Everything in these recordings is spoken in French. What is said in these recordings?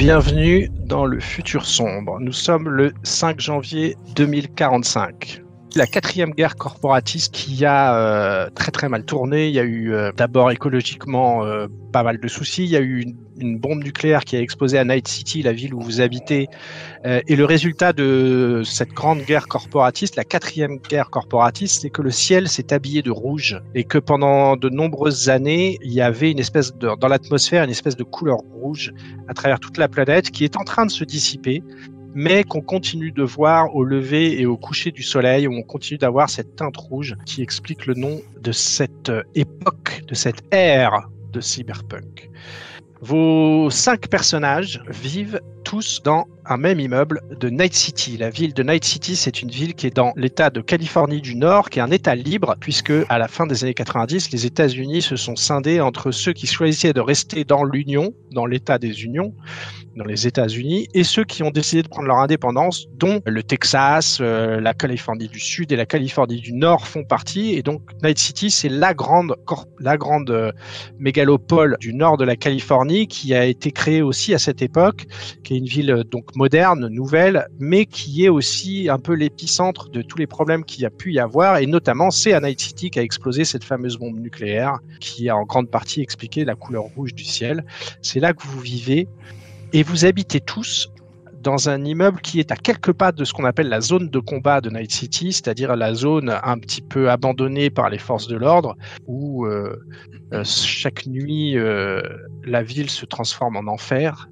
Bienvenue dans le futur sombre. Nous sommes le 5 janvier 2045. La quatrième guerre corporatiste qui a euh, très très mal tourné. Il y a eu euh, d'abord écologiquement euh, pas mal de soucis. Il y a eu une, bombe nucléaire qui a explosé à Night City, la ville où vous habitez. Et le résultat de cette grande guerre corporatiste, la quatrième guerre corporatiste, c'est que le ciel s'est habillé de rouge et que pendant de nombreuses années, il y avait une espèce dans l'atmosphère une espèce de couleur rouge à travers toute la planète qui est en train de se dissiper mais qu'on continue de voir au lever et au coucher du soleil, où on continue d'avoir cette teinte rouge qui explique le nom de cette époque, de cette ère de cyberpunk. Vos cinq personnages vivent tous dans un même immeuble de Night City. La ville de Night City, c'est une ville qui est dans l'État de Californie du Nord, qui est un État libre, puisque à la fin des années 90, les États-Unis se sont scindés entre ceux qui choisissaient de rester dans l'Union, dans l'État des Unions, dans les États-Unis, et ceux qui ont décidé de prendre leur indépendance, dont le Texas, euh, la Californie du Sud et la Californie du Nord font partie. Et donc Night City, c'est la grande, la grande euh, mégalopole du nord de la Californie qui a été créée aussi à cette époque, qui est une ville euh, donc moderne, nouvelle, mais qui est aussi un peu l'épicentre de tous les problèmes qu'il y a pu y avoir, et notamment c'est à Night City qu'a explosé cette fameuse bombe nucléaire qui a en grande partie expliqué la couleur rouge du ciel. C'est là que vous vivez. Et vous habitez tous dans un immeuble qui est à quelques pas de ce qu'on appelle la zone de combat de Night City, c'est-à-dire la zone un petit peu abandonnée par les forces de l'ordre, où euh, euh, chaque nuit la ville se transforme en enfer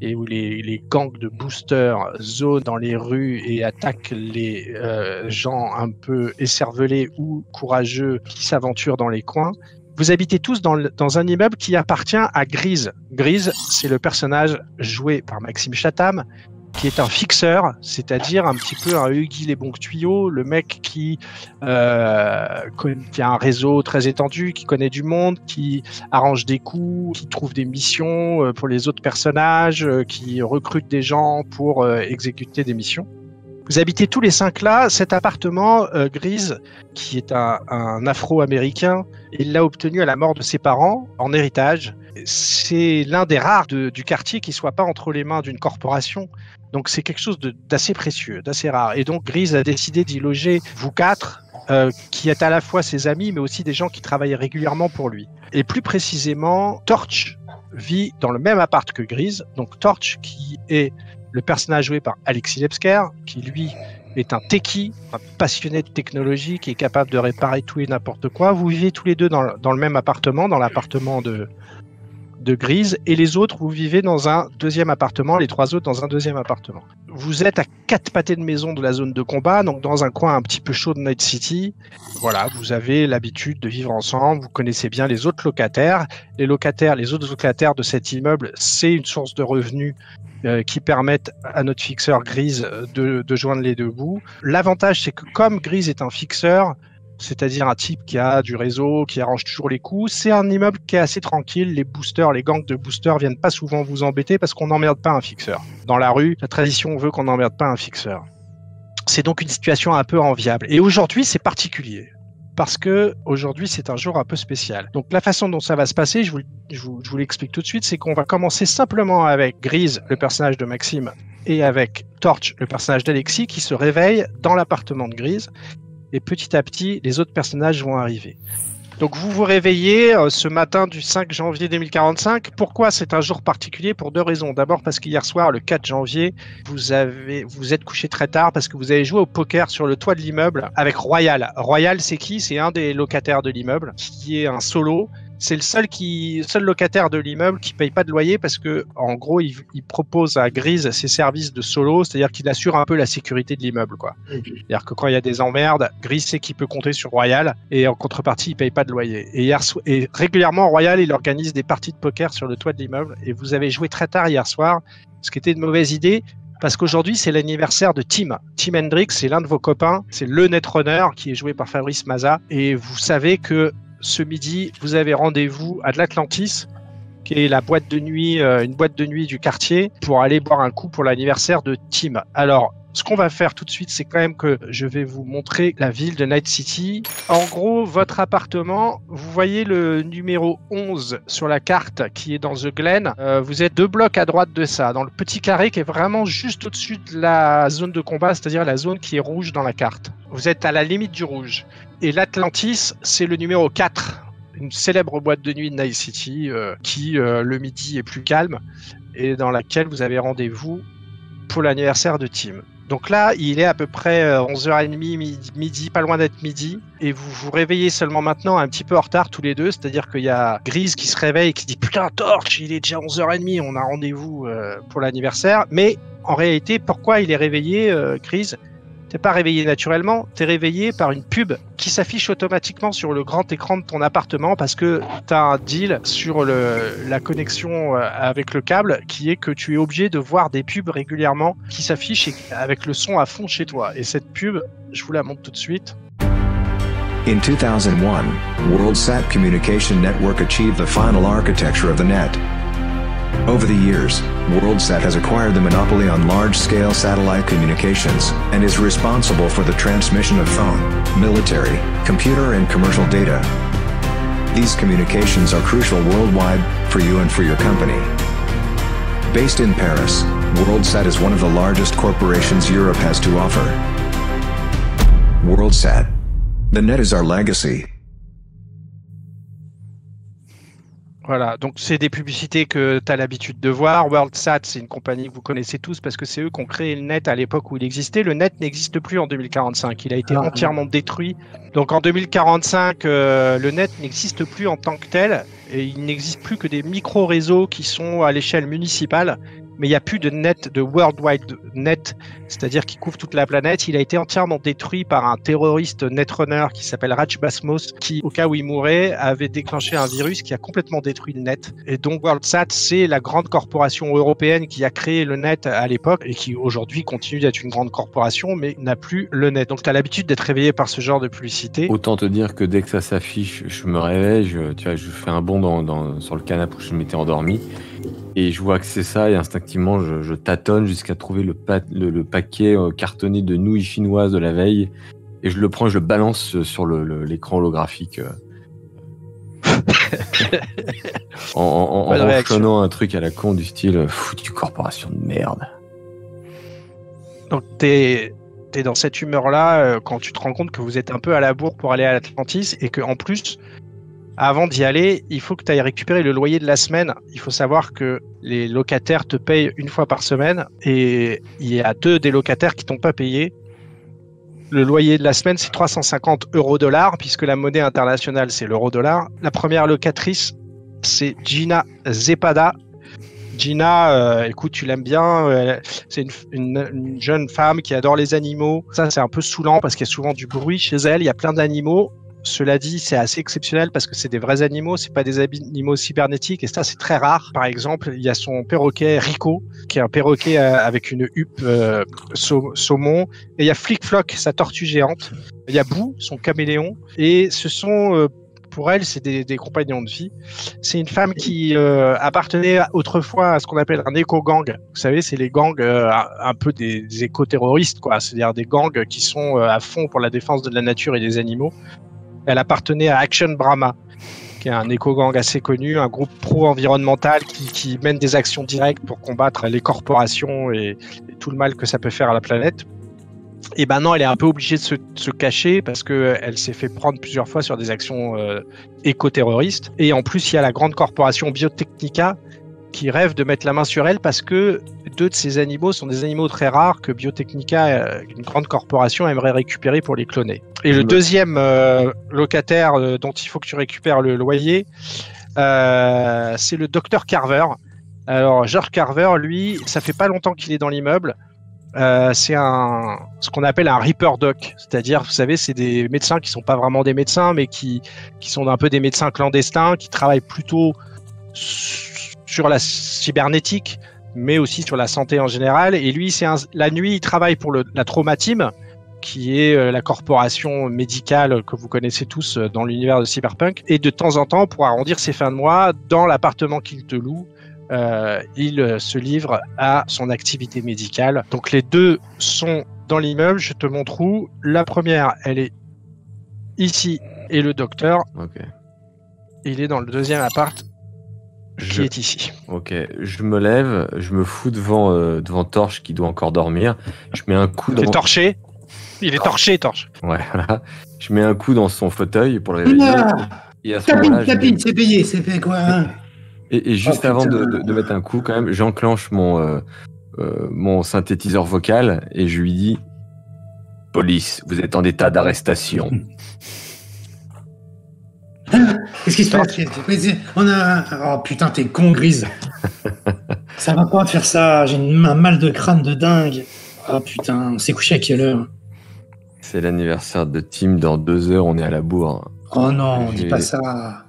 et où les, gangs de boosters zonent dans les rues et attaquent les euh, gens un peu écervelés ou courageux qui s'aventurent dans les coins. Vous habitez tous dans, dans, un immeuble qui appartient à Grise. Grise, c'est le personnage joué par Maxime Chatham, qui est un fixeur, c'est-à-dire un petit peu un Huggy les bons tuyaux, le mec qui, euh, qui a un réseau très étendu, qui connaît du monde, qui arrange des coups, qui trouve des missions euh, pour les autres personnages, euh, qui recrute des gens pour exécuter des missions. Vous habitez tous les cinq là. Cet appartement grise, qui est un Afro-américain, il l'a obtenu à la mort de ses parents en héritage. C'est l'un des rares du quartier qui soit pas entre les mains d'une corporation. Donc c'est quelque chose d'assez précieux, d'assez rare. Et donc Grise a décidé d'y loger vous quatre, euh, qui êtes à la fois ses amis, mais aussi des gens qui travaillent régulièrement pour lui. Et plus précisément, Torch vit dans le même appart que Grise. Donc Torch, qui est le personnage joué par Alexis Lepsker, qui lui est un techie, un passionné de technologie, qui est capable de réparer tout et n'importe quoi. Vous vivez tous les deux dans le même appartement, dans l'appartement de, Grise, et les autres, vous vivez dans un deuxième appartement, les trois autres dans un deuxième appartement. Vous êtes à quatre pâtés de maison de la zone de combat, donc dans un coin un petit peu chaud de Night City. Voilà, vous avez l'habitude de vivre ensemble, vous connaissez bien les autres locataires. Les locataires, les autres locataires de cet immeuble, c'est une source de revenus euh, qui permettent à notre fixeur Grise de, de joindre les deux bouts. L'avantage, c'est que comme Grise est un fixeur, c'est-à-dire un type qui a du réseau, qui arrange toujours les coups. C'est un immeuble qui est assez tranquille. Les boosters, les gangs de boosters viennent pas souvent vous embêter parce qu'on n'emmerde pas un fixeur. Dans la rue, la tradition veut qu'on n'emmerde pas un fixeur. C'est donc une situation un peu enviable. Et aujourd'hui, c'est particulier. Parce que aujourd'hui c'est un jour un peu spécial. Donc la façon dont ça va se passer, je vous, vous l'explique tout de suite, c'est qu'on va commencer simplement avec Grise, le personnage de Maxime, et avec Torch, le personnage d'Alexis, qui se réveille dans l'appartement de Grise et petit à petit, les autres personnages vont arriver. Donc vous vous réveillez euh, ce matin du 5 janvier 2045. Pourquoi c'est un jour particulier? Pour deux raisons. D'abord parce qu'hier soir, le 4 janvier, vous avez vous êtes couché très tard parce que vous avez joué au poker sur le toit de l'immeuble avec Royal. Royal, c'est qui? C'est un des locataires de l'immeuble qui est un solo c'est le seul qui, seul locataire de l'immeuble qui paye pas de loyer parce que, en gros, il, propose à Grise ses services de solo, c'est-à-dire qu'il assure un peu la sécurité de l'immeuble, quoi. C'est-à-dire que quand il y a des emmerdes, Grise sait qu'il peut compter sur Royal et en contrepartie, il paye pas de loyer. Et, hier, et régulièrement, Royal, il organise des parties de poker sur le toit de l'immeuble et vous avez joué très tard hier soir, ce qui était une mauvaise idée parce qu'aujourd'hui c'est l'anniversaire de Tim. Tim Hendrix, c'est l'un de vos copains, c'est le netrunner qui est joué par Fabrice Maza. Et vous savez que ce midi, vous avez rendez-vous à de l'Atlantis, qui est la boîte de nuit, euh, une boîte de nuit du quartier, pour aller boire un coup pour l'anniversaire de Tim. Alors, ce qu'on va faire tout de suite, c'est quand même que je vais vous montrer la ville de Night City. En gros, votre appartement, vous voyez le numéro 11 sur la carte qui est dans The Glen. Euh, vous êtes deux blocs à droite de ça, dans le petit carré qui est vraiment juste au-dessus de la zone de combat, c'est-à-dire la zone qui est rouge dans la carte. Vous êtes à la limite du rouge. Et l'Atlantis, c'est le numéro 4 une célèbre boîte de nuit de Night City euh, qui euh, le midi est plus calme et dans laquelle vous avez rendez-vous pour l'anniversaire de Tim. Donc là, il est à peu près 11h30, euh, midi, pas loin d'être midi, et vous vous réveillez seulement maintenant un petit peu en retard tous les deux, c'est-à-dire qu'il y a Grise qui se réveille et qui dit Putain, Torch, il est déjà 11h30, on a rendez-vous pour l'anniversaire. Mais en réalité, pourquoi il est réveillé, Grise? T'es pas réveillé naturellement, t'es réveillé par une pub qui s'affiche automatiquement sur le grand écran de ton appartement parce que t'as un deal sur la connexion euh, avec le câble qui est que tu es obligé de voir des pubs régulièrement qui s'affichent avec le son à fond chez toi. Et cette pub, je vous la montre tout de suite. In 2001, WorldSat Communication Network architecture net. Over the years, WorldSat has acquired the monopoly on large-scale satellite communications and is responsible for the transmission of phone, military, computer and commercial data. These communications are crucial worldwide, for you and for your company. Based in Paris, WorldSat is one of the largest corporations Europe has to offer. WorldSat. The net is our legacy. Voilà, donc c'est des publicités que tu as l'habitude de voir. WorldSat, c'est une compagnie que vous connaissez tous parce que c'est eux qui ont créé le net à l'époque où il existait. Le net n'existe plus en 2045, il a été ah, entièrement détruit. Donc en 2045, euh, le net n'existe plus en tant que tel et il n'existe plus que des micro-réseaux qui sont à l'échelle municipale mais il n'y a plus de net, de worldwide net, c'est-à-dire qui couvre toute la planète. Il a été entièrement détruit par un terroriste netrunner qui s'appelle Raj Basmos, qui, au cas où il mourait, avait déclenché un virus qui a complètement détruit le net. Et donc WorldSat, c'est la grande corporation européenne qui a créé le net à l'époque et qui aujourd'hui continue d'être une grande corporation, mais n'a plus le net. Donc tu as l'habitude d'être réveillé par ce genre de publicité. Autant te dire que dès que ça s'affiche, je me réveille, je, fais un bond sur le canapé où je m'étais endormi et je vois que c'est ça et instinctivement je, tâtonne jusqu'à trouver le, le, paquet euh, cartonné de nouilles chinoises de la veille et je le prends, je le balance sur l'écran holographique. Euh. en, en, en un truc à la con du style euh, foutu corporation de merde. Donc t'es es dans cette humeur là quand tu te rends compte que vous êtes un peu à la bourre pour aller à l'Atlantis et que en plus avant d'y aller, il faut que tu ailles récupérer le loyer de la semaine. Il faut savoir que les locataires te payent une fois par semaine et il y a deux des locataires qui t'ont pas payé. Le loyer de la semaine, c'est 350 euros dollars, puisque la monnaie internationale, c'est l'euro dollar. La première locatrice, c'est Gina Zepada. Gina, euh, écoute, tu l'aimes bien. Euh, c'est une, une, jeune femme qui adore les animaux. Ça, c'est un peu saoulant parce qu'il y a souvent du bruit chez elle. Il y a plein d'animaux. Cela dit, c'est assez exceptionnel parce que c'est des vrais animaux, c'est pas des animaux cybernétiques et ça c'est très rare. Par exemple, il y a son perroquet Rico, qui est un perroquet euh, avec une huppe euh, saumon, et il y a Flick Flock, sa tortue géante. Il y a Boo, son caméléon, et ce sont euh, pour elle, c'est des, compagnons de vie. C'est une femme qui appartenait autrefois à ce qu'on appelle un éco-gang. Vous savez, c'est les gangs un peu des, des éco-terroristes, quoi. C'est-à-dire des gangs qui sont à fond pour la défense de la nature et des animaux. Elle appartenait à Action Brahma, qui est un éco-gang assez connu, un groupe pro-environnemental qui, mène des actions directes pour combattre les corporations et, tout le mal que ça peut faire à la planète. Et maintenant, elle est un peu obligée de se, cacher parce qu'elle s'est fait prendre plusieurs fois sur des actions euh, éco-terroristes. Et en plus, il y a la grande corporation Biotechnica qui rêve de mettre la main sur elle parce que deux de ces animaux sont des animaux très rares que Biotechnica, euh, une grande corporation, aimerait récupérer pour les cloner. Et le Me- deuxième euh, locataire euh, dont il faut que tu récupères le loyer, euh, c'est le docteur Carver. Alors, George Carver, lui, ça fait pas longtemps qu'il est dans l'immeuble. Euh, c'est un ce qu'on appelle un Reaper Doc, c'est-à-dire, vous savez, c'est des médecins qui sont pas vraiment des médecins, mais qui, qui sont un peu des médecins clandestins, qui travaillent plutôt sur la cybernétique, mais aussi sur la santé en général. Et lui, c'est la nuit, il travaille pour le, la Trauma Team, qui est euh, la corporation médicale que vous connaissez tous euh, dans l'univers de Cyberpunk. Et de temps en temps, pour arrondir ses fins de mois, dans l'appartement qu'il te loue, euh, il se livre à son activité médicale. Donc les deux sont dans l'immeuble. Je te montre où. La première, elle est ici, et le docteur, Ok. il est dans le deuxième appart qui Je, est ici. ok. Je me lève, je me fous devant, euh, devant Torche qui doit encore dormir. Je mets un coup Il est dans. torché. Il est torché, torche. Ouais, voilà. Je mets un coup dans son fauteuil pour le réveiller. Ah, Et à ce Tapine, tapine, mets- c'est payé, c'est fait quoi hein Et, et juste Oh, avant de, de- de mettre un coup, quand même, j'enclenche mon, euh, euh, mon synthétiseur vocal et je lui dis Police, vous êtes en état d'arrestation. Qu'est-ce qui se passe On a. Oh putain, t'es con, Grise. ça va pas de faire ça. J'ai une- un mal de crâne de dingue. Oh putain, on s'est couché à quelle heure C'est l'anniversaire de Tim. Dans deux heures, on est à la bourre. Oh non, dis pas ça.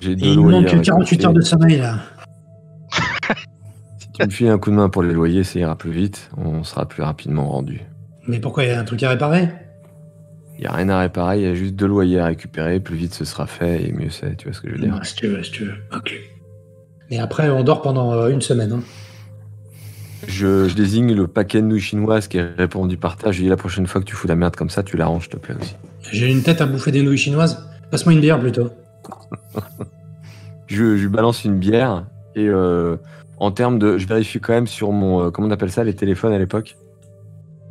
J'ai deux Il manque à 48 heures de sommeil là. Si tu me files un coup de main pour les loyers, ça ira plus vite. On sera plus rapidement rendu. Mais pourquoi il y a un truc à réparer Il n'y a rien à réparer, il y a juste deux loyers à récupérer. Plus vite ce sera fait et mieux c'est. Tu vois ce que je veux dire Si tu veux, si tu veux. Ok. Mais après, on dort pendant euh, une semaine. hein. je, je désigne le paquet de nouilles chinoises qui est répandu par terre. Je lui dis la prochaine fois que tu fous la merde comme ça, tu l'arranges, s'il te plaît aussi. J'ai une tête à bouffer des nouilles chinoises. Passe-moi une bière plutôt. Je, je lui balance une bière et euh, en termes de. Je vérifie quand même sur mon. euh, comment on appelle ça, les téléphones à l'époque?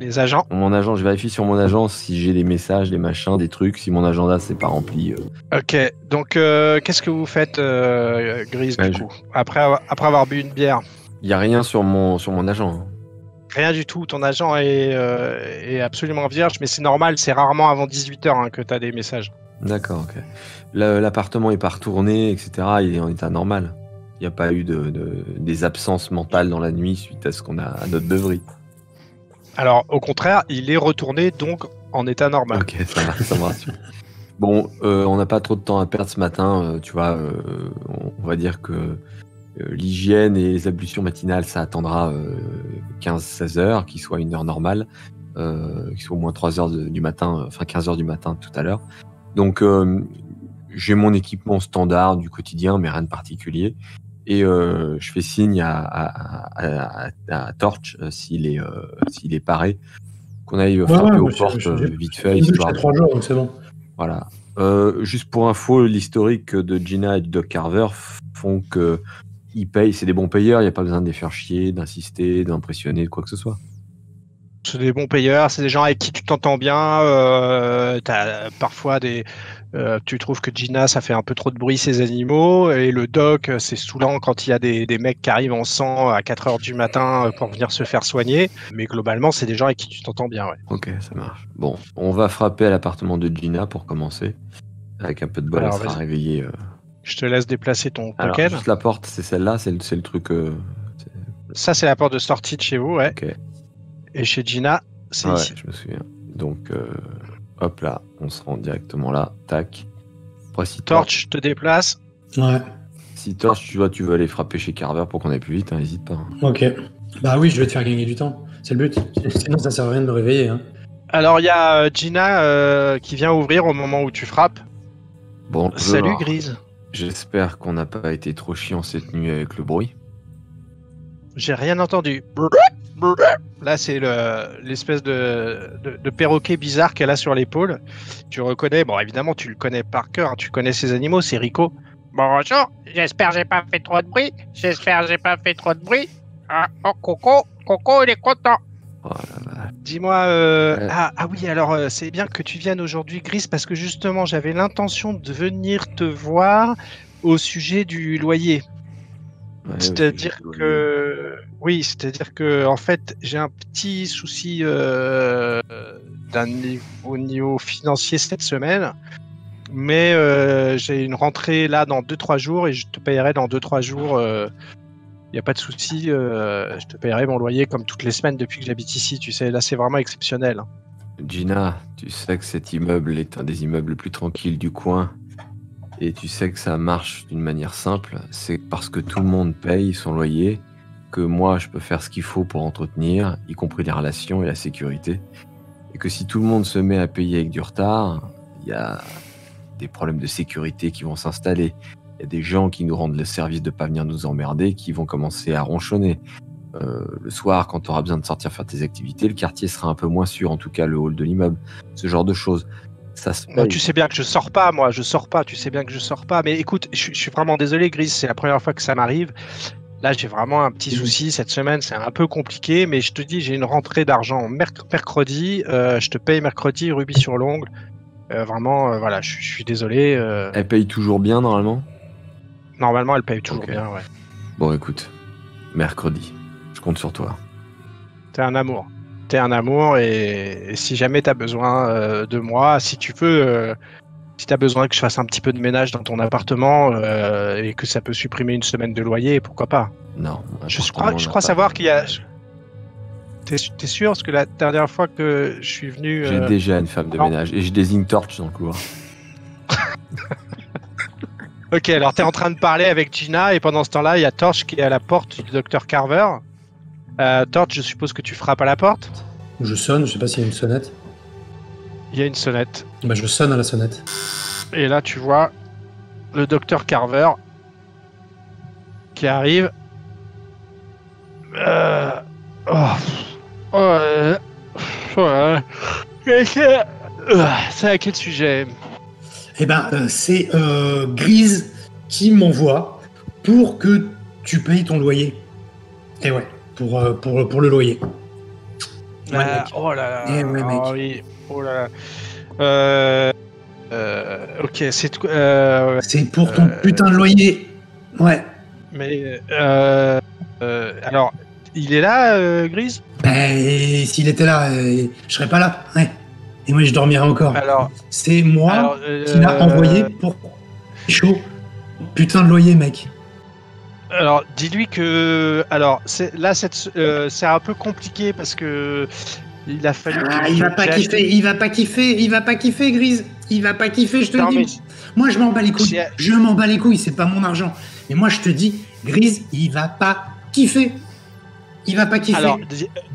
Les agents. Mon agent, je vérifie sur mon agent si j'ai des messages, des machins, des trucs, si mon agenda c'est pas rempli. euh. Ok, donc euh, qu'est-ce que vous faites, euh, Grise, Ouais, du je- coup? Après avoir, après avoir bu une bière Il y a rien sur mon, sur mon agent. hein. Rien du tout, ton agent est, euh, est absolument vierge, mais c'est normal, c'est rarement avant 18h que tu as des messages. D'accord, ok. La- L'appartement est pas retourné, etc. Il est en état normal. Il n'y a pas eu de, de- des absences mentales dans la nuit suite à ce qu'on a à notre devis. Alors, au contraire, il est retourné donc en état normal. Ok, ça, va, ça. Bon, euh, on n'a pas trop de temps à perdre ce matin. euh, tu vois, euh, on, va dire que l'hygiène et les ablutions matinales, ça attendra 15-16 heures, qu'il soit une heure normale, qu'il soit au moins 3 heures du matin, enfin 15 heures du matin tout à l'heure. Donc, j'ai mon équipement standard du quotidien, mais rien de particulier. Et euh, je fais signe à, à, à- à- à Torch euh, s'il est, euh, s'il est paré, qu'on aille frapper ouais, aux portes je- vite fait, histoire de- trois jours, donc c'est bon. voilà. Euh, juste pour info, l'historique de Gina et du Doc Carver font que ils payent, c'est des bons payeurs, il n'y a pas besoin de les faire chier, d'insister, d'impressionner, quoi que ce soit. C'est des bons payeurs, c'est des gens avec qui tu t'entends bien. Euh, t'as parfois des. Euh, tu trouves que Gina, ça fait un peu trop de bruit, ses animaux. Et le doc, euh, c'est saoulant quand il y a des, des mecs qui arrivent en sang à 4 heures du matin euh, pour venir se faire soigner. Mais globalement, c'est des gens avec qui tu t'entends bien, ouais. Ok, ça marche. Bon, on va frapper à l'appartement de Gina pour commencer. Avec un peu de bol, elle sera réveillée. euh. Je te laisse déplacer ton token. la porte, c'est celle-là, c'est le, truc. euh, Ça, c'est la porte de sortie de chez vous, ouais. Ok, Et chez Gina, c'est ouais, ici. je me souviens. Donc, hop là, on se rend directement là, tac. Après, si Torch, te déplace. Ouais, Si Torch, tu vois, tu veux aller frapper chez Carver pour qu'on aille plus vite, hein, n'hésite pas. hein. ok. Bah oui, je vais te faire gagner du temps. C'est le but. Sinon, ça sert à rien de me réveiller. Hein. Alors, il y a euh, Gina euh, qui vient ouvrir au moment où tu frappes. Bon, Salut. Grise. J'espère qu'on n'a pas été trop chiant cette nuit avec le bruit. J'ai rien entendu. Là, c'est le- l'espèce de, de- de perroquet bizarre qu'elle a sur l'épaule. Tu reconnais, bon, évidemment, tu le connais par cœur. hein, tu connais ces animaux, c'est Rico. Bonjour, j'espère que j'ai pas fait trop de bruit. J'espère que j'ai pas fait trop de bruit. Ah, oh, Coco, Coco, il est content. Oh. Dis-moi, euh, Ouais. ah, ah oui, alors euh, c'est bien que tu viennes aujourd'hui, Gris, parce que justement j'avais l'intention de venir te voir au sujet du loyer. Ouais, C'est-à-dire que oui, c'est-à-dire que en fait j'ai un petit souci euh, d'un niveau, au niveau financier cette semaine, mais euh, j'ai une rentrée là dans 2-3 jours et je te payerai dans 2-3 jours. Il n'y a pas de souci, euh, je te payerai mon loyer comme toutes les semaines depuis que j'habite ici. Tu sais, là c'est vraiment exceptionnel. Gina, tu sais que cet immeuble est un des immeubles les plus tranquilles du coin. Et tu sais que ça marche d'une manière simple. C'est parce que tout le monde paye son loyer que moi, je peux faire ce qu'il faut pour entretenir, y compris les relations et la sécurité. Et que si tout le monde se met à payer avec du retard, il y a des problèmes de sécurité qui vont s'installer. Il y a des gens qui nous rendent le service de pas venir nous emmerder, qui vont commencer à ronchonner. Euh, le soir, quand tu auras besoin de sortir faire tes activités, le quartier sera un peu moins sûr, en tout cas le hall de l'immeuble, ce genre de choses. Ça se Moi, paye. tu sais bien que je sors pas, moi, je sors pas. Tu sais bien que je sors pas. Mais écoute, je, je suis vraiment désolé, Gris. C'est la première fois que ça m'arrive. Là, j'ai vraiment un petit souci cette semaine. C'est un peu compliqué, mais je te dis, j'ai une rentrée d'argent merc- mercredi. euh, je te paye mercredi, rubis sur l'ongle. Euh, vraiment, euh, voilà, je, suis- je suis désolé. Elle paye toujours bien normalement? Normalement, elle paye toujours bien. Ouais. Bon, écoute, mercredi, je compte sur toi. T'es un amour. T'es un amour et, et si jamais t'as besoin euh, de moi, si tu veux, euh, si t'as besoin que je fasse un petit peu de ménage dans ton appartement euh, et que ça peut supprimer une semaine de loyer, pourquoi pas? Non. Je crois, je savoir qu'il y a. T'es t'es sûr? Parce que la dernière fois que je suis venu. J'ai euh, déjà une femme de non. ménage et je désigne Torch dans le couloir. Ok, alors t'es en train de parler avec Gina et pendant ce temps-là, il y a Torch qui est à la porte du docteur Carver. Euh, Torch, je suppose que tu frappes à la porte. Je sonne, je sais pas s'il y a une sonnette. Il y a une sonnette. Bah, je sonne à la sonnette. Et là, tu vois le docteur Carver qui arrive. Euh... Oh. Oh, euh, ouais. Et c'est- euh, C'est à quel sujet? Eh ben, euh, c'est euh, Grise qui m'envoie pour que tu payes ton loyer. Et ouais, pour, euh, pour, pour le loyer. Ouais, mec. Oh là là. Eh ouais, mec. Oh oui. Oh là là. Euh, euh, ok, c'est. Euh, C'est pour ton Euh, putain de loyer. Ouais. mais euh, euh, alors, il est là, euh, Grise? Ben, s'il était là, euh, je serais pas là. Ouais. Et moi, je dormirais encore. Alors, C'est moi alors, euh, qui l'a envoyé pour chaud. Putain de loyer, mec. Alors, dis-lui que. Alors, c'est- là, euh, c'est un peu compliqué parce que il a fallu. Ah, il va pas kiffer, il va pas kiffer, il va pas kiffer, Grise. Il va pas kiffer, je te Non, le mais- dis. Moi, je m'en bats les couilles. Je m'en bats les couilles, c'est pas mon argent. Mais moi, je te dis, Grise, il va pas kiffer. Il va pas kiffer. Alors,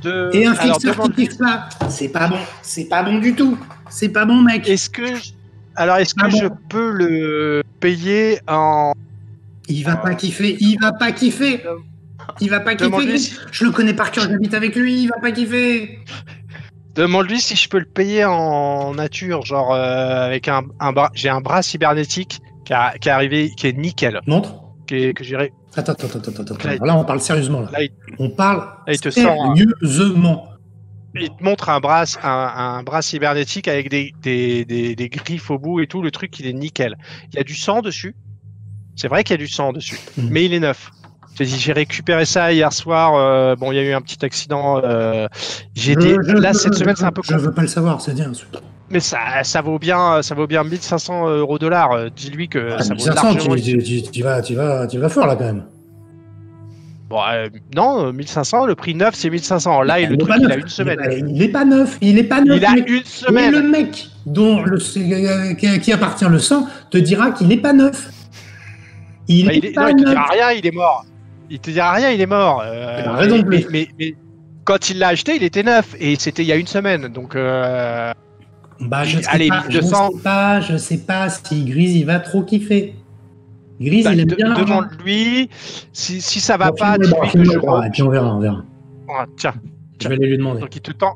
de, Et un fixeur qui kiffe pas, c'est pas bon. C'est pas bon du tout. C'est pas bon, mec. Est-ce que. je- Alors, est-ce que bon je peux le payer en. Il va pas kiffer, il va pas kiffer. Il va pas kiffer. Si, Je le connais par cœur, j'habite avec lui, il va pas kiffer. demande-lui si je peux le payer en nature, genre euh, avec un, un bras. J'ai un bras cybernétique qui, a- qui est arrivé, qui est nickel, Montre. qui est- que j'irai. Attends, attends, attends, attends, attends. Là, on parle sérieusement. Là. Là, il, On parle là, il te un- il te montre un bras, un, un bras cybernétique avec des, des, des, des griffes au bout et tout. Le truc, il est nickel. Il y a du sang dessus. C'est vrai qu'il y a du sang dessus, Mhm. mais il est neuf. J'ai récupéré ça hier soir. euh, bon, il y a eu un petit accident. euh, j'ai là cette semaine, c'est un peu Je veux pas le savoir, c'est bien. mais ça, ça vaut bien, ça vaut bien 1500 euros dollars. Euh, Dis-lui que Ah, ça vaut 1500, largement. tu, tu, tu, vas, tu, vas, tu vas fort là quand même. Bon, euh, non, euh, 1500. Le prix neuf, c'est 1500. Là, et le truc, il a une semaine. Il est, pas- il neuf. Il est pas neuf. Il a une semaine. le mec dont le, euh, qui, appartient le sang te dira qu'il est pas neuf. Il Bah, est il est- pas non, il te dira rien, il est mort. Il te dira rien, il est mort. Euh, mais, plus. mais, mais quand il l'a acheté, il était neuf et c'était il y a une semaine. Donc, euh, Bah, je sais Allez, pas, je 1200. sais pas, je sais pas si Grise il va trop kiffer. Grise, bah, il aime de- bien l'argent. demande-lui si, si ça va Bon, pas. Dis-lui droit, que je. droit, et puis on verra, on verra. Ah, tiens, Je vais aller lui demander. donc il te tend,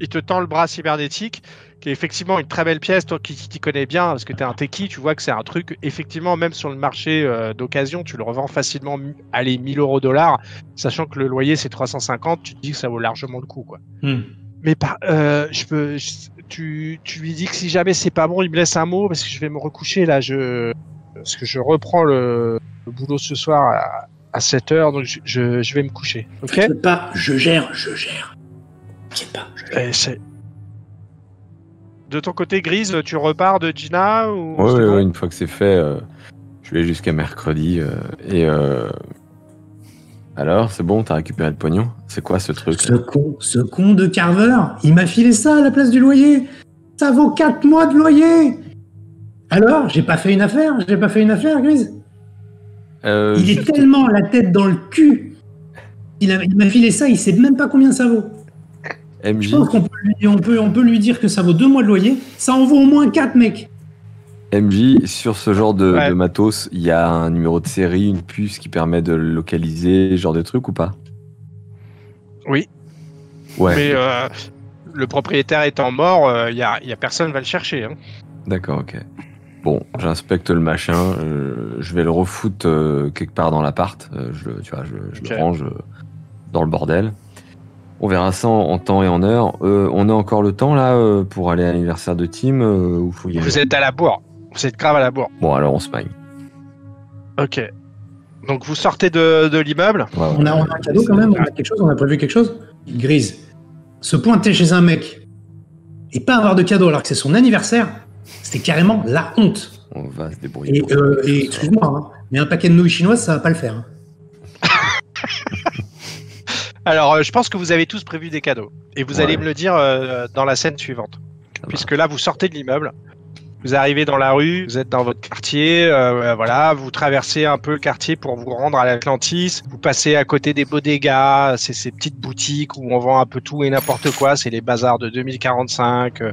il te tend le bras cybernétique qui est effectivement une très belle pièce. Toi qui t'y connais bien, parce que tu es un techie, tu vois que c'est un truc, effectivement, même sur le marché euh, d'occasion, tu le revends facilement, allez, 1000 euros dollars, sachant que le loyer c'est 350, tu te dis que ça vaut largement le coup, quoi. Hmm. Mais par, euh, je peux, je- tu, tu lui dis que si jamais c'est pas bon, il me laisse un mot parce que je vais me recoucher là. Je, parce que je reprends le, le boulot ce soir à, à 7 heures, donc je, je, je vais me coucher. Ok? Pas, je gère, je gère. Pas, je gère. De ton côté, Grise, tu repars de Gina ou Ouais, c'est ouais, bon ouais, une fois que c'est fait, euh, je vais jusqu'à mercredi. euh, et euh, alors, c'est bon, t'as récupéré le pognon? C'est quoi ce truc? Ce con, ce con de Carver, il m'a filé ça à la place du loyer. Ça vaut 4 mois de loyer. Alors, j'ai pas fait une affaire, j'ai pas fait une affaire, Grise. Euh, Il est tellement la tête dans le cul. Il a- il m'a filé ça, il sait même pas combien ça vaut. Je MJ, pense qu'on peut, lui- on peut, on peut lui dire que ça vaut 2 mois de loyer. Ça en vaut au moins 4, mec. MJ, sur ce genre de, Ouais. de matos, il y a un numéro de série, une puce qui permet de le localiser, ce genre de truc ou pas? Oui. Ouais, Mais euh, le propriétaire étant mort, il y, a, y a personne va le chercher. hein. d'accord, ok. Bon, j'inspecte le machin, euh, je vais le refoutre euh, quelque part dans l'appart, euh, je, le- tu vois, je, je le range euh, dans le bordel. On verra ça en, temps et en heure. Euh, on a encore le temps là euh, pour aller à l'anniversaire de Tim euh, ou faut y aller Vous êtes à la bourre. Vous êtes grave à la bourre. Bon, alors on se magne. Ok. Donc vous sortez de, de l'immeuble. Ouais, On a, on a un cadeau quand même, on a quelque chose, on a prévu quelque chose. Grise, se pointer chez un mec et pas avoir de cadeau alors que c'est son anniversaire, c'était carrément la honte. On va se débrouiller. Euh, et excuse-moi, hein, mais un paquet de nouilles chinoises, ça va pas le faire. hein. Alors, euh, je pense que vous avez tous prévu des cadeaux. Et vous Ouais. allez me le dire euh, dans la scène suivante. Puisque là, vous sortez de l'immeuble. Vous arrivez dans la rue, vous êtes dans votre quartier, euh, voilà, vous traversez un peu le quartier pour vous rendre à l'Atlantis. Vous passez à côté des bodegas, c'est ces petites boutiques où on vend un peu tout et n'importe quoi. C'est les bazars de 2045. euh,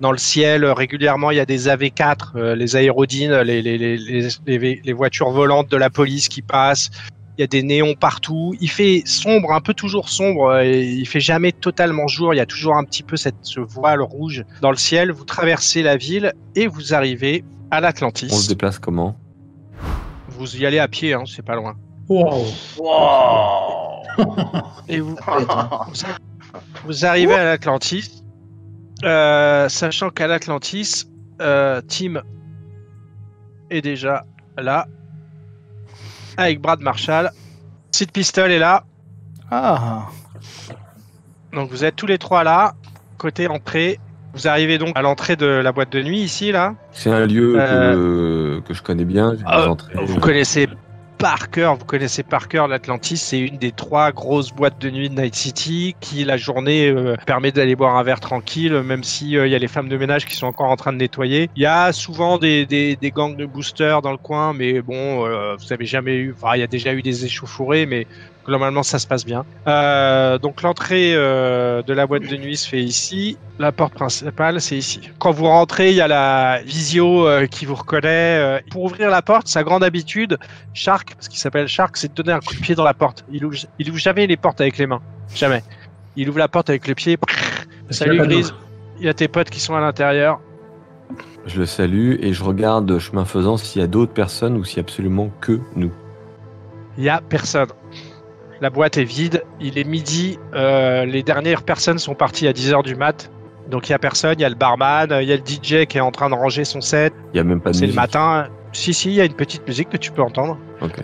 Dans le ciel, régulièrement, il y a des AV4, euh, les aérodynes, les, les, les, les, les- les voitures volantes de la police qui passent. Il y a des néons partout. Il fait sombre, un peu toujours sombre. euh, Et il fait jamais totalement jour. Il y a toujours un petit peu cette, ce voile rouge dans le ciel. Vous traversez la ville et vous arrivez à l'Atlantis. On se déplace comment? Vous y allez à pied, hein, c'est pas loin. Wow. Et vous, vous arrivez à l'Atlantis, euh, sachant qu'à l'Atlantis, euh, Tim est déjà là, avec Brad Marshall. Sid Pistol est là, Ah, donc vous êtes tous les trois là, côté entrée. Vous arrivez donc à l'entrée de la boîte de nuit ici, là. C'est un lieu Euh, que, que je connais bien. euh. Vous connaissez par cœur, vous connaissez par cœur l'Atlantis, c'est une des trois grosses boîtes de nuit de Night City qui la journée euh, permet d'aller boire un verre tranquille, même si euh, il y a les femmes de ménage qui sont encore en train de nettoyer. Il y a souvent des, gangs de boosters dans le coin, mais bon, euh, vous avez jamais eu, enfin il y a déjà eu des échauffourées, mais globalement ça se passe bien. Euh, donc l'entrée euh, de la boîte de nuit se fait ici, la porte principale c'est ici. Quand vous rentrez, il y a la visio euh, qui vous reconnaît. euh, pour ouvrir la porte, sa grande habitude, Shark, parce qu'il s'appelle Shark, c'est de donner un coup de pied dans la porte. Il ouvre, il ouvre jamais les portes avec les mains, jamais. Il ouvre la porte avec le pied. Parce Salut Grise, il y a tes potes qui sont à l'intérieur. Je le salue et je regarde chemin faisant s'il y a d'autres personnes ou s'il y a absolument que nous. Il y a personne. La boîte est vide. Il est midi. euh, les dernières personnes sont parties à 10h du mat. Donc il y a personne. Il y a le barman. euh, Il y a le DJ qui est en train de ranger son set. Il y a même pas de C'est le matin. Si, si, il y a une petite musique que tu peux entendre. Ok.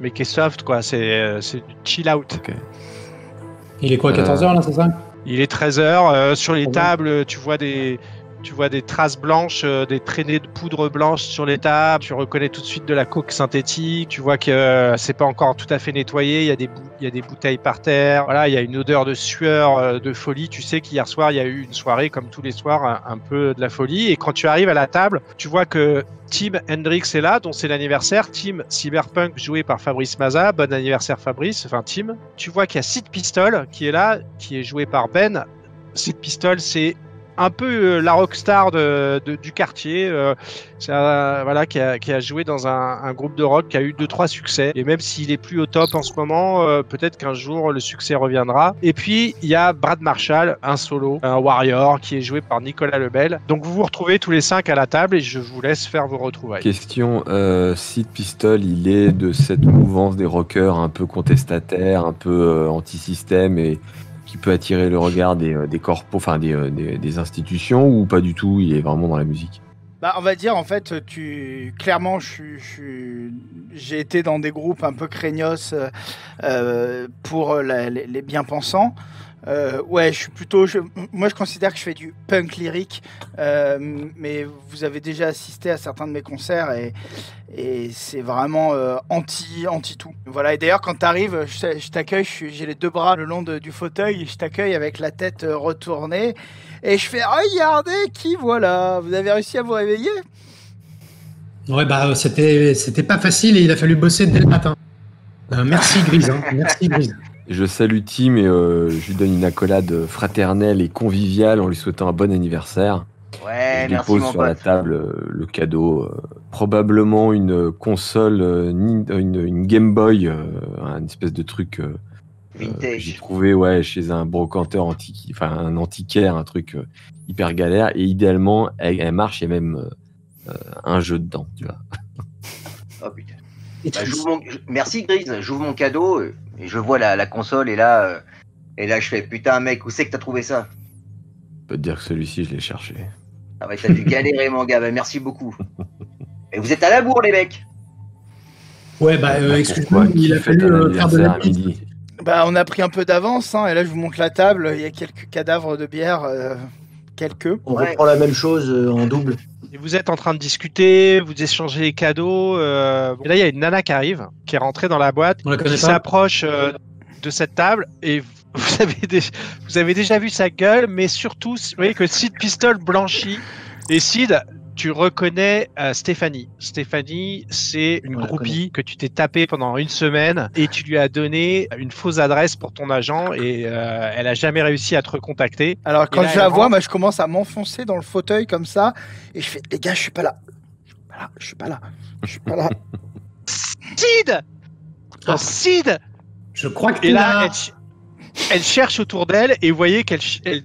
Mais qui est soft, quoi. C'est euh, c'est du chill out. Ok. Il est quoi, 14h là, c'est ça? Il est 13h. sur les tables, tu vois des. Tu vois des traces blanches, euh, des traînées de poudre blanche sur les tables. Tu reconnais tout de suite de la coke synthétique. Tu vois que euh, c'est pas encore tout à fait nettoyé. Il y a des, bouteilles par terre. Voilà, il y a une odeur de sueur, euh, de folie. Tu sais qu'hier soir, il y a eu une soirée, comme tous les soirs, un, un peu de la folie. Et quand tu arrives à la table, tu vois que Tim Hendrix est là, dont c'est l'anniversaire. Tim Cyberpunk, joué par Fabrice Maza. Bon anniversaire, Fabrice. Enfin, Tim. Tu vois qu'il y a Sid Pistol qui est là, qui est joué par Ben. Sid Pistol, c'est un peu euh, la rockstar de, de- du quartier. euh, qui a, joué dans un, groupe de rock qui a eu deux trois succès. Et même s'il est plus au top en ce moment, euh, peut-être qu'un jour le succès reviendra. Et puis il y a Brad Marshall, un solo, un warrior qui est joué par Nicolas Lebel. Donc vous vous retrouvez tous les cinq à la table et je vous laisse faire vos retrouvailles. Question, Sid Pistol, il est de cette mouvance des rockers un peu contestataires, un peu anti-système et qui peut attirer le regard des, euh, des corpos, enfin des, euh, des, des institutions ou pas du tout, il est vraiment dans la musique? Bah, on va dire, en fait, tu clairement, suis- je j'ai été dans des groupes un peu craignos euh, pour les bien-pensants. Euh, ouais, je suis plutôt. moi, je considère que je fais du punk lyrique, euh, mais vous avez déjà assisté à certains de mes concerts et, c'est vraiment euh, anti, anti tout. Voilà. Et d'ailleurs, quand tu arrives, je, je t'accueille. J'ai les deux bras le long du fauteuil. et Je t'accueille avec la tête retournée et je fais regardez qui voilà. Vous avez réussi à vous réveiller? Ouais, bah, c'était, c'était pas facile et il a fallu bosser dès le matin. Merci, Grise. hein. Merci, Grise. Je salue Tim et euh, je lui donne une accolade fraternelle et conviviale en lui souhaitant un bon anniversaire. Ouais, je dépose sur la table euh, le cadeau, euh, probablement une console, euh, une, une Game Boy, euh, un espèce de truc euh, euh, que j'ai Vintage. trouvé ouais, chez un brocanteur antique, enfin un antiquaire, un truc euh, hyper galère. Et idéalement, elle, elle marche, a même un jeu dedans, tu vois. Oh putain. Bah, mon- Merci Grise, j'ouvre mon cadeau et je vois la, la console et là, euh, et là je fais putain mec, où c'est que t'as trouvé ça? Je peux te dire que celui-ci, je l'ai cherché. Ah ouais, t'as dû galérer mon gars, bah, merci beaucoup. Et vous êtes à la bourre les mecs Ouais, bah, euh, Pourquoi excuse-moi, Qui il a fallu euh, faire de la midi? Bah, on a pris un peu d'avance, hein, et là je vous montre la table. Il y a quelques cadavres de bière, euh, quelques. On Ouais. reprend la même chose euh, en double. Et vous êtes en train de discuter, vous échangez les cadeaux. euh, Et là, il y a une nana qui arrive, qui est rentrée dans la boîte, On la qui s'approche euh, de cette table et vous avez, dé- vous avez déjà vu sa gueule, mais surtout, vous voyez que Sid Pistol blanchit. Et Sid, tu reconnais euh, Stéphanie. Stéphanie, c'est une On groupie que tu t'es tapé pendant une semaine et tu lui as donné une fausse adresse pour ton agent et euh, elle a jamais réussi à te recontacter. Alors quand là, je la vois, rentre. moi je commence à m'enfoncer dans le fauteuil comme ça, et je fais les gars, je suis pas là. Je suis pas là. Je suis pas là. Je suis pas là. Sid Ah. Sid Je crois que Et tu là, elle, ch- elle cherche autour d'elle et vous voyez qu'elle elle,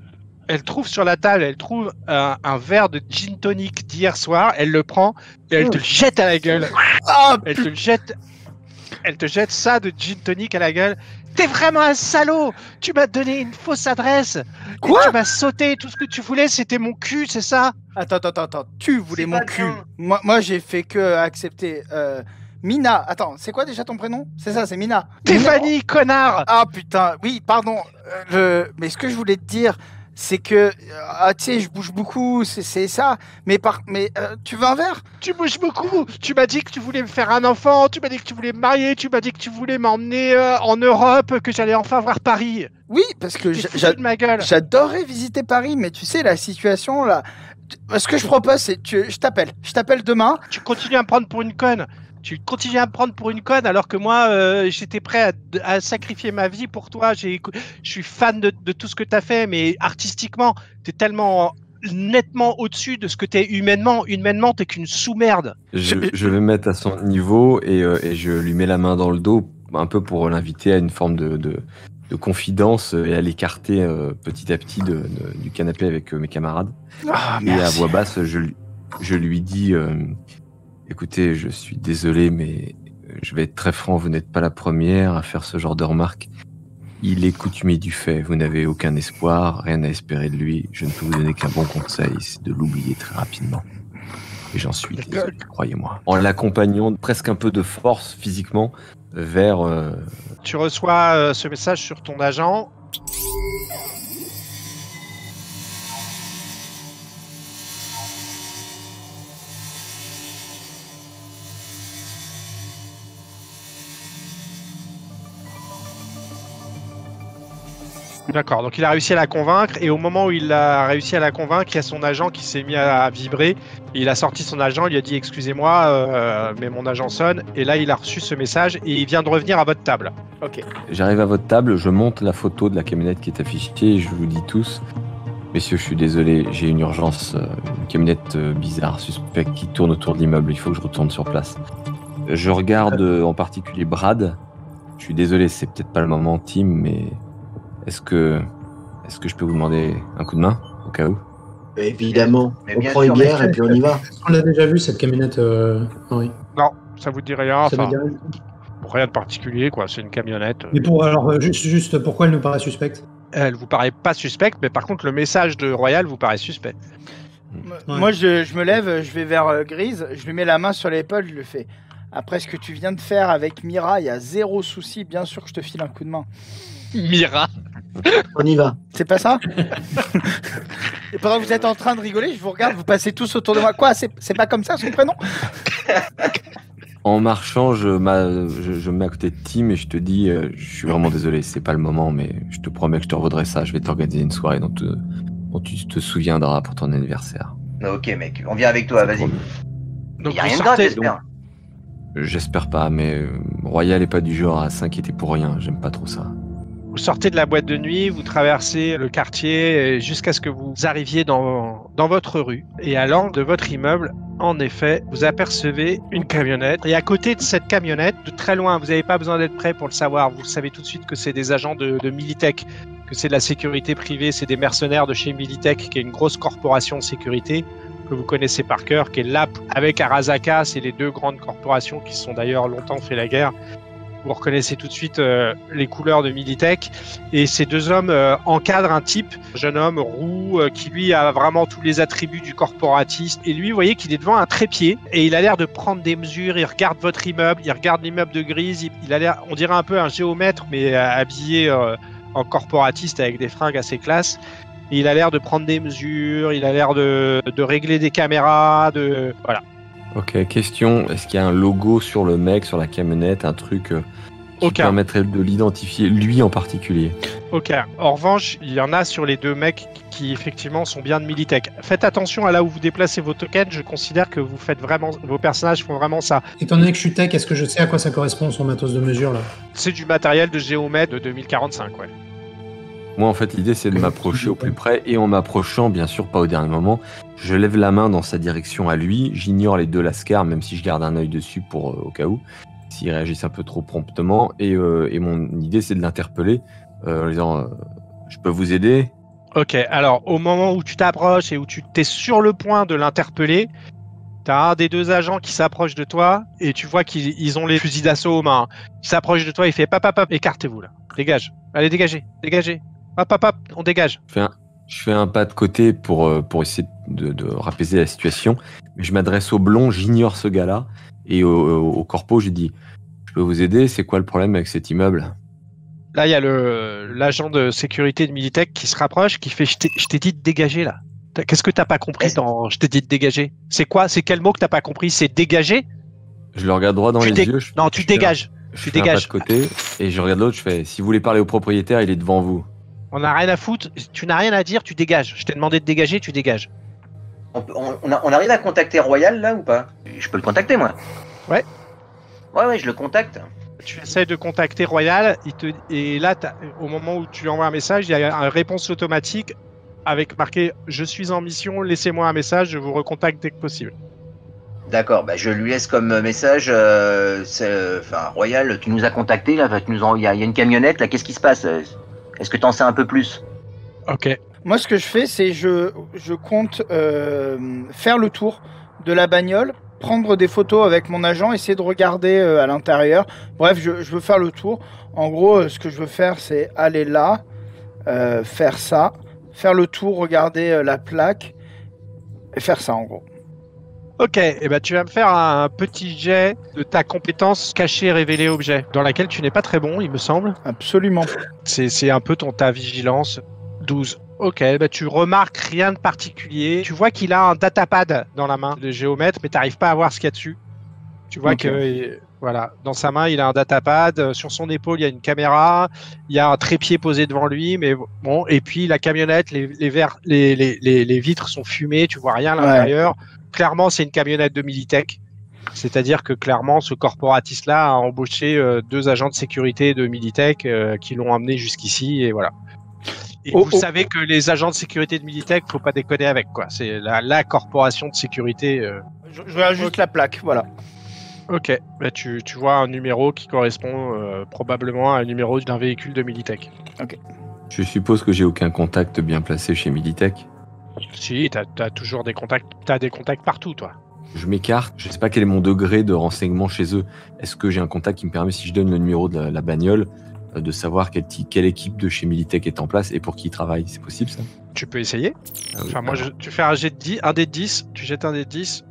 elle trouve sur la table, elle trouve un, un verre de gin tonic d'hier soir, elle le prend et elle te le jette à la gueule. Ah Elle te le jette, elle te jette ça de gin tonic à la gueule. T'es vraiment un salaud Tu m'as donné une fausse adresse et Quoi Tu m'as sauté, tout ce que tu voulais c'était mon cul, c'est ça? Attends, attends, attends, attends. Tu voulais mon cul. bien. Moi, moi j'ai fait que accepter. Euh, Mina, attends, c'est quoi déjà ton prénom? C'est ça, c'est Mina. Stéphanie, connard Ah putain, oui, pardon. euh, le... Mais ce que je voulais te dire, c'est que. euh, Ah, tu sais, je bouge beaucoup, c'est ça. Mais, par... mais euh, tu veux un verre? Tu bouges beaucoup. Tu m'as dit que tu voulais me faire un enfant. Tu m'as dit que tu voulais me marier. Tu m'as dit que tu voulais m'emmener euh, en Europe, que j'allais enfin voir Paris. Oui, parce que T'es j'a- foutu j'a- de ma gueule. j'adorerais visiter Paris, mais tu sais, la situation là. tu- Ce que je propose, c'est que je t'appelle. Je t'appelle demain. Tu continues à me prendre pour une conne. Tu continues à me prendre pour une conne alors que moi, euh, j'étais prêt à, à sacrifier ma vie pour toi. J'ai, je suis fan de, de tout ce que tu as fait, mais artistiquement, tu es tellement nettement au-dessus de ce que tu es humainement. Humainement, tu qu'une sous-merde. Je, je vais me mettre à son niveau et, euh, et je lui mets la main dans le dos, un peu pour l'inviter à une forme de, de, de confidence et à l'écarter euh, petit à petit de- de- du canapé avec euh, mes camarades. Ah, Et à voix basse, je, lui- je lui dis euh, Écoutez, je suis désolé, mais je vais être très franc, vous n'êtes pas la première à faire ce genre de remarques. Il est coutumier du fait, vous n'avez aucun espoir, rien à espérer de lui. Je ne peux vous donner qu'un bon conseil, c'est de l'oublier très rapidement. Et j'en suis désolé, croyez-moi. En l'accompagnant presque un peu de force physiquement vers. euh, Tu reçois euh, ce message sur ton agent. D'accord, donc il a réussi à la convaincre et au moment où il a réussi à la convaincre, il y a son agent qui s'est mis à vibrer. Il a sorti son agent, il lui a dit excusez-moi, euh, mais mon agent sonne. Et là, il a reçu ce message et il vient de revenir à votre table. Ok. J'arrive à votre table, je monte la photo de la camionnette qui est affichée et je vous dis tous Messieurs, je suis désolé, j'ai une urgence, euh, une camionnette euh, bizarre, suspecte qui tourne autour de l'immeuble. Il faut que je retourne sur place. Je regarde en particulier Brad. Je suis désolé, c'est peut-être pas le moment, Tim, mais est-ce que, est-ce que je peux vous demander un coup de main au cas où? Évidemment. Mais on bien prend une bière et puis on y va. On l'a déjà vu cette camionnette, euh, Henri? Non, ça vous dit rien. Ça Enfin, rien de particulier, quoi. C'est une camionnette. Mais pour alors euh, juste, juste pourquoi elle nous paraît suspecte? Elle vous paraît pas suspecte, mais par contre, le message de Royal vous paraît suspect. Ouais. Moi, je, je me lève, je vais vers euh, Grise, je lui mets la main sur l'épaule, je lui fais. Après ce que tu viens de faire avec Mira, il y a zéro souci, bien sûr que je te file un coup de main. Mira? On y va. C'est pas ça Et pendant que vous êtes en train de rigoler, je vous regarde, vous passez tous autour de moi. Quoi C'est pas comme ça son prénom En marchant, je, m'a- je, je me mets à côté de Tim et je te dis, euh, je suis vraiment désolé, c'est pas le moment, mais je te promets que je te revaudrai ça. Je vais t'organiser une soirée dont, te- dont tu te souviendras pour ton anniversaire. Ok, mec, on vient avec toi, vas-y. Donc Y a rien de grave, sortez, j'espère. J'espère pas, mais euh, Royal est pas du genre à s'inquiéter pour rien. J'aime pas trop ça. Vous sortez de la boîte de nuit, vous traversez le quartier et jusqu'à ce que vous arriviez dans, dans votre rue. Et l'angle de votre immeuble, en effet, vous apercevez une camionnette. Et à côté de cette camionnette, de très loin, vous n'avez pas besoin d'être prêt pour le savoir. Vous savez tout de suite que c'est des agents de, Militech, que c'est de la sécurité privée, c'est des mercenaires de chez Militech, qui est une grosse corporation de sécurité que vous connaissez par cœur, qui est là avec Arasaka. C'est les deux grandes corporations qui se sont d'ailleurs longtemps fait la guerre. Vous reconnaissez tout de suite euh, les couleurs de Militech. Et ces deux hommes euh, encadrent un type, un jeune homme roux, euh, qui lui a vraiment tous les attributs du corporatiste. Et lui, vous voyez qu'il est devant un trépied et il a l'air de prendre des mesures. Il regarde votre immeuble, il regarde l'immeuble de Grise. Il, a l'air, on dirait un peu un géomètre, mais habillé en corporatiste avec des fringues assez classes. Et il a l'air de prendre des mesures, il a l'air de régler des caméras, de voilà. Ok, question, est-ce qu'il y a un logo sur le mec, sur la camionnette, un truc euh, qui Aucun. permettrait de l'identifier, lui en particulier? Ok. En revanche, il y en a sur les deux mecs qui effectivement sont bien de Militech. Faites attention à là où vous déplacez vos tokens. Je considère que vous faites vraiment, vos personnages font vraiment ça. Étant donné que je suis tech, est-ce que je sais à quoi ça correspond son matos de mesure là? C'est du matériel de Géomède de 2045, ouais. Moi, en fait, l'idée, c'est de m'approcher au plus près, et en m'approchant, bien sûr, pas au dernier moment, je lève la main dans sa direction à lui, j'ignore les deux lascars, même si je garde un œil dessus pour euh, au cas où, s'ils réagissent un peu trop promptement, et, euh, mon idée, c'est de l'interpeller, euh, en disant, je peux vous aider? Ok. Alors, au moment où tu t'approches et où tu t'es sur le point de l'interpeller, t'as un des deux agents qui s'approche de toi et tu vois qu'ils ils ont les fusils d'assaut aux mains. Il s'approche de toi, il fait pap, pap, pap, écartez-vous là. Dégage. Allez, dégagez. Dégagez. Hop, hop, hop, on dégage. Je fais un, je fais un pas de côté pour, euh, pour essayer de, de rapaiser la situation, mais je m'adresse au blond, j'ignore ce gars-là, et au, au, au corpo, je dis, je peux vous aider, c'est quoi le problème avec cet immeuble? Là, il y a le l'agent de sécurité de Militech qui se rapproche, qui fait Je t'ai je dit de dégager là. Qu'est-ce que t'as pas compris dans Je t'ai dit de dégager? C'est quoi C'est quel mot que t'as pas compris? C'est dégager? Je le regarde droit dans Tu les yeux. je- Non, tu je fais un- dégages. Je Tu fais un pas dégages. de côté et je regarde l'autre, je fais si vous voulez parler au propriétaire, il est devant vous. On n'a rien à foutre. Tu n'as rien à dire, tu dégages. Je t'ai demandé de dégager, tu dégages. On, peut- on- on a- on arrive à contacter Royal là ou pas? Je peux le contacter moi Ouais. Ouais, ouais, je le contacte. Tu essaies de contacter Royal il te, et là, au moment où tu lui envoies un message, il y a une réponse automatique avec marqué Je suis en mission, laissez-moi un message, je vous recontacte dès que possible. D'accord, bah, je lui laisse comme message, euh, c'est, euh, Royal, tu nous as contacté là, tu nous en- il y, y a une camionnette là, qu'est-ce qui se passe? Est-ce que tu en sais un peu plus? Ok. Moi, ce que je fais, c'est je, je compte euh, faire le tour de la bagnole, prendre des photos avec mon agent, essayer de regarder euh, à l'intérieur. Bref, je, je veux faire le tour. En gros, euh, ce que je veux faire, c'est aller là, euh, faire ça, faire le tour, regarder euh, la plaque et faire ça en gros. Ok, et ben tu vas me faire un petit jet de ta compétence cacher, révéler objet, dans laquelle tu n'es pas très bon, il me semble. Absolument. C'est un peu ton ta vigilance. 12. Ok, bah tu remarques rien de particulier. Tu vois qu'il a un datapad dans la main de géomètre, mais tu n'arrives pas à voir ce qu'il y a dessus. Tu vois que euh, voilà, dans sa main, il a un datapad. euh, Sur son épaule, il y a une caméra. Il y a un trépied posé devant lui, mais bon. Et puis la camionnette, les, les, verres, les, les, les, vitres sont fumées. Tu vois rien à Ouais. Clairement, c'est une camionnette de Militech. C'est-à-dire que clairement, ce corporatiste-là a embauché euh, deux agents de sécurité de Militech euh, qui l'ont amené jusqu'ici et voilà. Et Oh, vous oh. savez que les agents de sécurité de Militech, faut pas déconner avec quoi. C'est la, la corporation de sécurité. euh. Je, je regarde juste la plaque, voilà. Ok, bah, tu, tu vois un numéro qui correspond euh, probablement à un numéro d'un véhicule de Militech. Je suppose que j'ai aucun contact bien placé chez Militech. Si, t'as as toujours des contacts, t'as des contacts partout, toi. Je m'écarte, je sais pas quel est mon degré de renseignement chez eux. Est-ce que j'ai un contact qui me permet, si je donne le numéro de la, la bagnole, euh, de savoir quelle équipe de chez Militech est en place et pour qui ils travaillent? C'est possible ça? Tu peux essayer? Ah oui, Enfin, moi, je, tu fais un jet de 10, un dé de 10, tu jettes un dé de 10,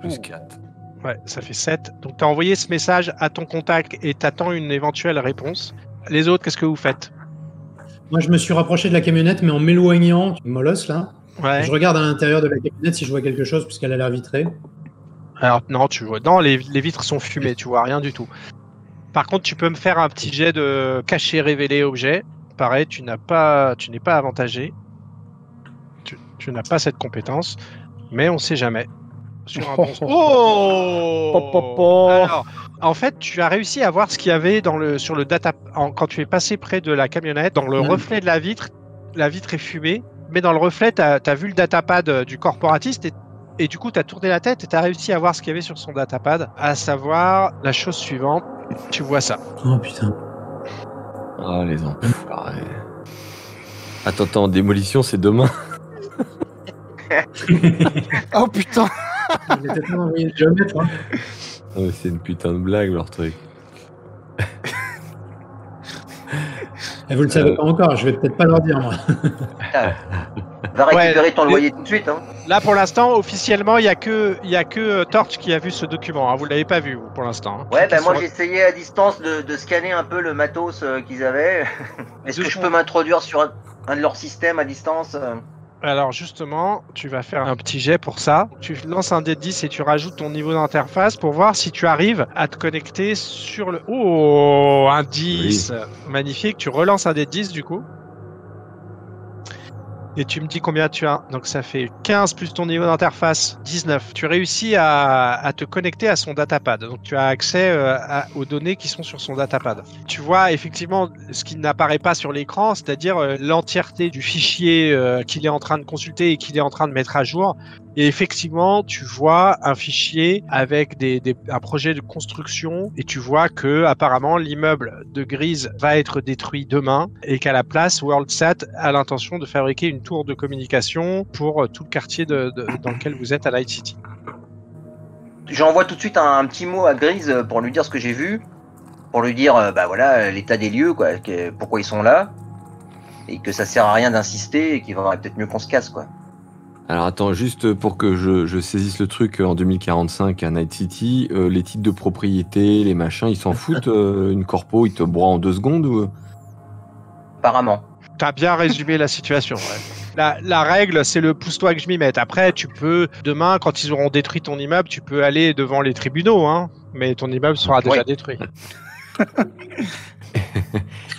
Plus 4. ouais, ça fait 7. Donc, t'as envoyé ce message à ton contact et t'attends une éventuelle réponse. Les autres, qu'est-ce que vous faites? Moi, je me suis rapproché de la camionnette, mais en m'éloignant, molosse là. Ouais. Je regarde à l'intérieur de la camionnette si je vois quelque chose, puisqu'elle a l'air vitrée. Alors, non, tu vois, non, les, les vitres sont fumées, tu vois rien du tout. Par contre, tu peux me faire un petit jet de cacher, révéler objet. Pareil, tu n'as pas, tu n'es pas avantagé. Tu, tu n'as pas cette compétence, mais on sait jamais. Sur un bon- Oh. Alors, en fait, tu as réussi à voir ce qu'il y avait dans le, sur le data. en- quand tu es passé près de la camionnette, dans le reflet de la vitre, la vitre est fumée, mais dans le reflet, tu as, vu le datapad euh, du corporatiste et, et du coup, tu as tourné la tête et tu as réussi à voir ce qu'il y avait sur son datapad, à savoir la chose suivante. Tu vois ça. Oh putain. Ah, les enfoirés. Attends, attends, démolition, c'est demain. Oh putain Il était pas envoyé le géomètre. hein. Ah, c'est une putain de blague, leur truc. Et vous le savez Euh. pas encore, je vais peut-être pas leur dire moi. Va récupérer Ouais, ton loyer tout de suite. Hein. Là, pour l'instant, officiellement, il n'y a que, il y a que euh, Torch qui a vu ce document. hein. Vous l'avez pas vu, vous, pour l'instant. hein. Ouais, bah moi sont- j'ai essayé à distance de, de scanner un peu le matos euh, qu'ils avaient. Est-ce que je peux m'introduire sur un, un de leurs systèmes à distance euh Alors justement, tu vas faire un petit jet pour ça. Tu lances un dé de 10 et tu rajoutes ton niveau d'interface pour voir si tu arrives à te connecter sur le... Oh, un 10 Magnifique, tu relances un dé de 10 du coup. Et tu me dis combien tu as. Donc ça fait 15 plus ton niveau d'interface, 19. Tu réussis à, te connecter à son datapad. Donc tu as accès euh, aux données qui sont sur son datapad. Tu vois effectivement ce qui n'apparaît pas sur l'écran, c'est-à-dire euh, l'entièreté du fichier euh, qu'il est en train de consulter et qu'il est en train de mettre à jour. Et effectivement, tu vois un fichier avec un projet de construction et tu vois que apparemment l'immeuble de Grise va être détruit demain et qu'à la place, WorldSat a l'intention de fabriquer une tour de communication pour euh, tout le quartier dans lequel vous êtes à Light City. J'envoie tout de suite un, petit mot à Grise pour lui dire ce que j'ai vu. Pour lui dire, euh, bah voilà, l'état des lieux, quoi, pourquoi ils sont là. Et que ça sert à rien d'insister et qu'il vaudrait peut-être mieux qu'on se casse, quoi. Alors attends, juste pour que je, je saisisse le truc euh, en 2045 à Night City, euh, les titres de propriété, les machins, ils s'en foutent euh, Une corpo, ils te broient en deux secondes ou... Apparemment. T'as bien résumé la situation. ouais. La, la règle, c'est le pousse-toi que je m'y mette. Après, tu peux, demain, quand ils auront détruit ton immeuble, tu peux aller devant les tribunaux, hein, mais ton immeuble sera déjà Oui. détruit.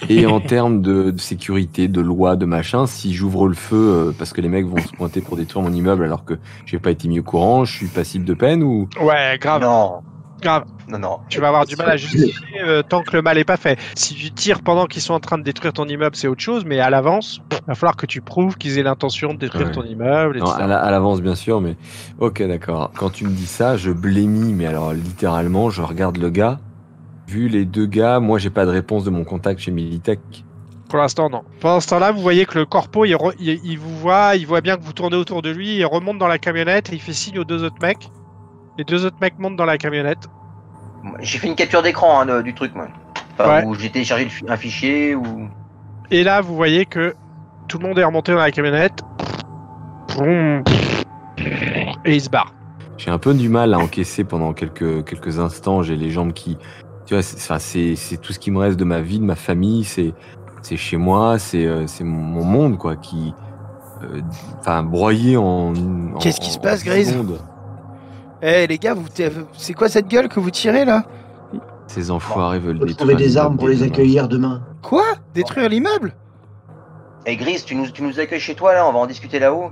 Et en termes de, de sécurité, de loi, de machin, si j'ouvre le feu euh, parce que les mecs vont se pointer pour détruire mon immeuble alors que j'ai pas été mis au courant, je suis passible de peine ou... Ouais, grave, Non, grave. non, non. Tu vas avoir du mal à justifier euh, tant que le mal est pas fait. Si tu tires pendant qu'ils sont en train de détruire ton immeuble, c'est autre chose, mais à l'avance, il va falloir que tu prouves qu'ils aient l'intention de détruire Ouais. ton immeuble. Et Non, tout à ça. la- à l'avance bien sûr, mais ok d'accord. Quand tu me dis ça, je blémis, mais alors littéralement, je regarde le gars. Vu les deux gars, moi j'ai pas de réponse de mon contact chez Militech. Pour l'instant, non. Pendant ce temps-là, vous voyez que le corpo, il, re- il- il vous voit, il voit bien que vous tournez autour de lui, il remonte dans la camionnette et il fait signe aux deux autres mecs. Les deux autres mecs montent dans la camionnette. J'ai fait une capture d'écran hein, de- du truc, moi. Enfin, Ouais. Où j'ai téléchargé un fichier ou. Et là, vous voyez que tout le monde est remonté dans la camionnette. Et il se barre. J'ai un peu du mal à encaisser pendant quelques, quelques instants. J'ai les jambes qui. Tu vois, c'est tout ce qui me reste de ma vie, de ma famille. C'est c'est chez moi, c'est euh, c'est mon- mon monde, quoi, qui. euh, Enfin, broyé en. en- Qu'est-ce qui se passe, Grise. Eh les gars, vous c'est quoi cette gueule que vous tirez là? Ces enfoirés veulent détruire. trouver des armes pour les accueillir demain. Quoi? Détruire l'immeuble? Eh Grise, tu nous, tu nous accueilles chez toi là, on va en discuter là-haut.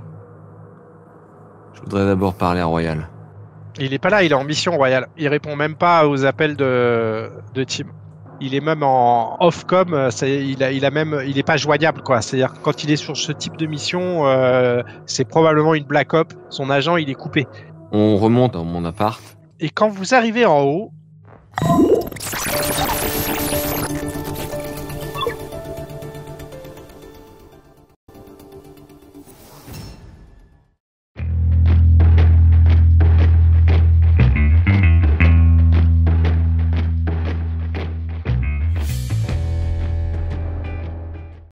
Je voudrais d'abord parler à Royal. Il est pas là, il est en mission royale. Il répond même pas aux appels de, de Tim. il est même en off-com, euh, il, a, il a même, il est pas joignable quoi. C'est-à-dire quand il est sur ce type de mission, euh, c'est probablement une Black Op. Son agent, il est coupé. On remonte dans mon appart. Et quand vous arrivez en haut,